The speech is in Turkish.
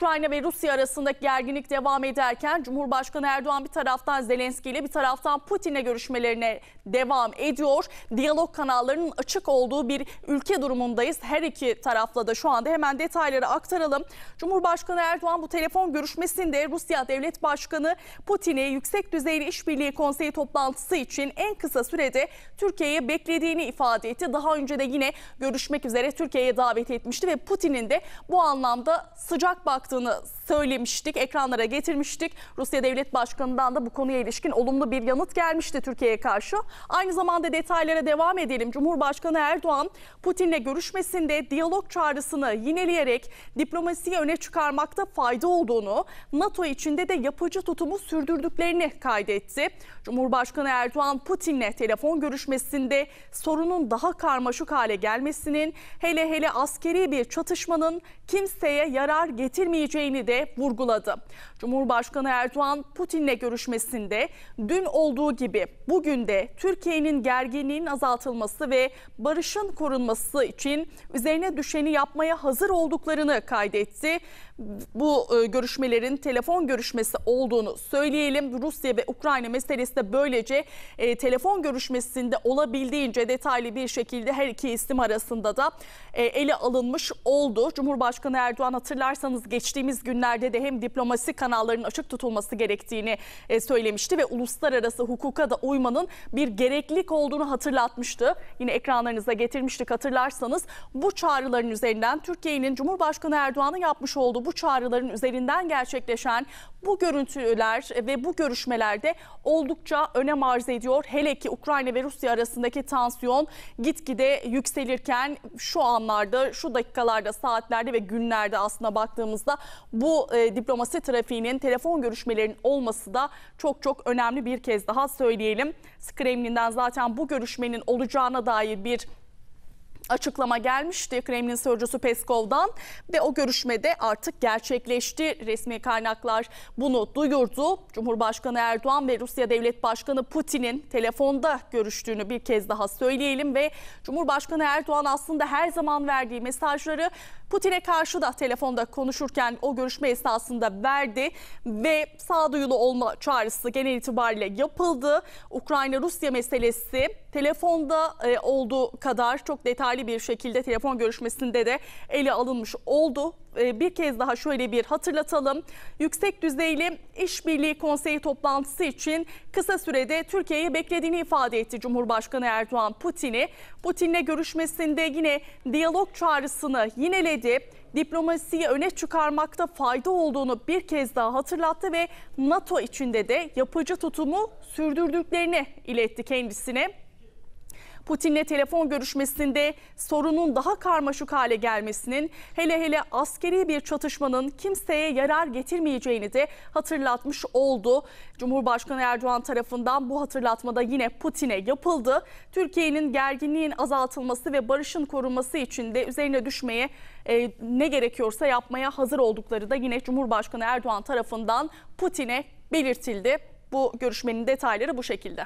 Ukrayna ve Rusya arasındaki gerginlik devam ederken Cumhurbaşkanı Erdoğan bir taraftan Zelenski ile bir taraftan Putin'le görüşmelerine devam ediyor. Diyalog kanallarının açık olduğu bir ülke durumundayız. Her iki tarafla da şu anda hemen detayları aktaralım. Cumhurbaşkanı Erdoğan bu telefon görüşmesinde Rusya Devlet Başkanı Putin'i yüksek düzeyli işbirliği konseyi toplantısı için en kısa sürede Türkiye'ye beklediğini ifade etti. Daha önce de yine görüşmek üzere Türkiye'ye davet etmişti ve Putin'in de bu anlamda sıcak baktığını söylemiştik, ekranlara getirmiştik. Rusya Devlet Başkanı'ndan da bu konuya ilişkin olumlu bir yanıt gelmişti Türkiye'ye karşı. Aynı zamanda detaylara devam edelim. Cumhurbaşkanı Erdoğan Putin'le görüşmesinde diyalog çağrısını yineleyerek diplomasiyi öne çıkarmakta fayda olduğunu, NATO içinde de yapıcı tutumu sürdürdüklerini kaydetti. Cumhurbaşkanı Erdoğan Putin'le telefon görüşmesinde sorunun daha karmaşık hale gelmesinin hele hele askeri bir çatışmanın kimseye yarar getirmeyeceğini de vurguladı. Cumhurbaşkanı Erdoğan Putin'le görüşmesinde dün olduğu gibi bugün de Türkiye'nin gerginliğinin azaltılması ve barışın korunması için üzerine düşeni yapmaya hazır olduklarını kaydetti. Bu e, görüşmelerin telefon görüşmesi olduğunu söyleyelim. Rusya ve Ukrayna meselesi de böylece e, telefon görüşmesinde olabildiğince detaylı bir şekilde her iki isim arasında da e, ele alınmış oldu. Cumhurbaşkanı Erdoğan hatırlarsanız geçtiğimiz günlerde de hem diplomasi kanallarının açık tutulması gerektiğini e, söylemişti ve uluslararası hukuka da uymanın bir gereklilik olduğunu hatırlatmıştı. Yine ekranlarınıza getirmiştik hatırlarsanız bu çağrıların üzerinden Türkiye'nin Cumhurbaşkanı Erdoğan'ın yapmış olduğu bu çağrıların üzerinden gerçekleşen bu görüntüler ve bu görüşmelerde oldukça önem arz ediyor. Hele ki Ukrayna ve Rusya arasındaki tansiyon gitgide yükselirken şu anlarda, şu dakikalarda, saatlerde ve günlerde aslında baktığımızda bu e, diplomasi trafiğinin, telefon görüşmelerinin olması da çok çok önemli bir kez daha söyleyelim. Kremlin'den zaten bu görüşmenin olacağına dair bir açıklama gelmişti Kremlin sözcüsü Peskov'dan ve o görüşmede artık gerçekleşti. Resmi kaynaklar bunu duyurdu. Cumhurbaşkanı Erdoğan ve Rusya Devlet Başkanı Putin'in telefonda görüştüğünü bir kez daha söyleyelim ve Cumhurbaşkanı Erdoğan aslında her zaman verdiği mesajları Putin'e karşı da telefonda konuşurken o görüşme esnasında verdi ve sağduyulu olma çağrısı genel itibariyle yapıldı. Ukrayna-Rusya meselesi telefonda e, olduğu kadar çok detaylı bir şekilde telefon görüşmesinde de ele alınmış oldu. E, bir kez daha şöyle bir hatırlatalım. Yüksek düzeyli işbirliği konseyi toplantısı için kısa sürede Türkiye'yi beklediğini ifade etti Cumhurbaşkanı Erdoğan Putin'i. Putin'le görüşmesinde yine diyalog çağrısını yineledi diplomasiyi öne çıkarmakta fayda olduğunu bir kez daha hatırlattı ve NATO içinde de yapıcı tutumu sürdürdüklerini iletti kendisine. Putin'le telefon görüşmesinde sorunun daha karmaşık hale gelmesinin hele hele askeri bir çatışmanın kimseye yarar getirmeyeceğini de hatırlatmış oldu. Cumhurbaşkanı Erdoğan tarafından bu hatırlatmada yine Putin'e yapıldı. Türkiye'nin gerginliğin azaltılması ve barışın korunması için de üzerine düşmeye e, ne gerekiyorsa yapmaya hazır oldukları da yine Cumhurbaşkanı Erdoğan tarafından Putin'e belirtildi. Bu görüşmenin detayları bu şekilde.